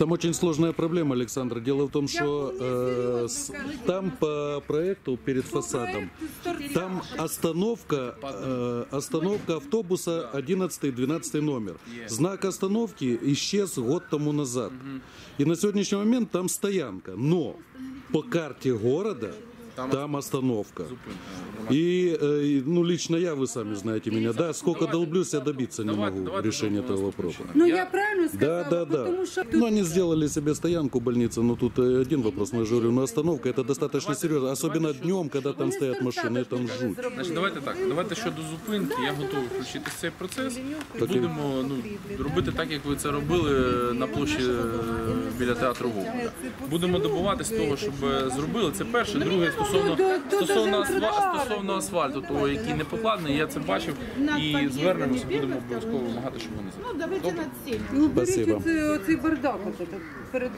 Там очень сложная проблема, Александр. Дело в том, что э, с- там по проекту перед фасадом, там остановка, э, остановка автобуса 11-12 номер. Знак остановки исчез год тому назад. И на сегодняшний момент там стоянка. Но по карте города там остановка. И, э, и, ну, лично я, вы сами знаете меня, да, сколько долблюсь, я добиться не Давайте- могу решения этого вопроса. Ну я правильно Да, сказала, да, да. потому що Ну, они сделали себе стоянку в больнице, но тут э, один вопрос, но я же говорю, но остановка это достаточно серьезно, особенно днем, когда там стоят машины, там жуть. Значить, давайте так. Давайте щодо зупинки. Я готовий включити в цей процес. І будемо ну, робити так, як ви це робили на площі е, біля театру Гоголя. Будемо добуватись того, щоб зробили. Це перше. Друге, стосовно стосовно, асфа- стосовно асфальту, того, який не покладений, я це бачив. І звернемося, будемо обов'язково вимагати, щоб вони зробили. Ну, давайте над цей ну беріть оцей, бардак перед